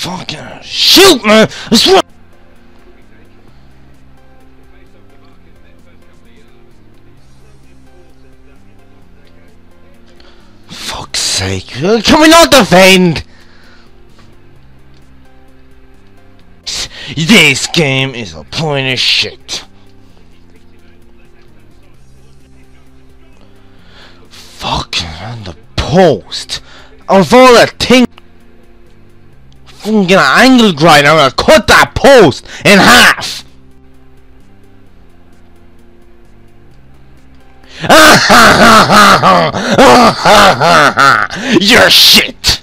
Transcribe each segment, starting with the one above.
Fucking shoot, man! I swear. Fuck's sake! Can we not defend? This game is a point of shit. Fucking on the post. Of all the things. Get an angle grinder, I'm gonna cut that post in half. You're shit.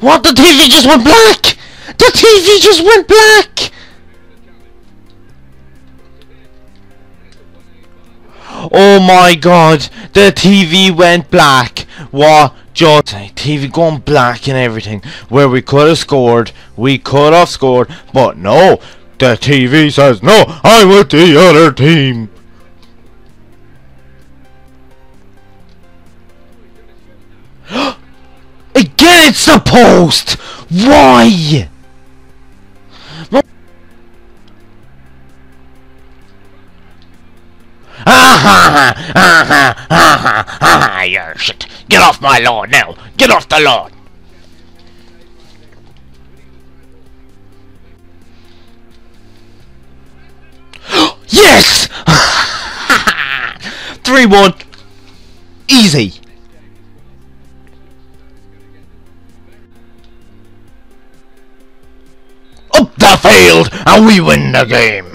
What? The TV just went black! The TV just went black! Oh my god, the TV went black. What? Just TV going black and everything. Where we could have scored, we could have scored, but no. The TV says no. I'm with the other team. Again, it's the post. Why? Ah ha ha ha ha ha ha you're shit. Get off my lawn now. Get off the lawn. yes! 3-1. Easy. Up the field and we win the game.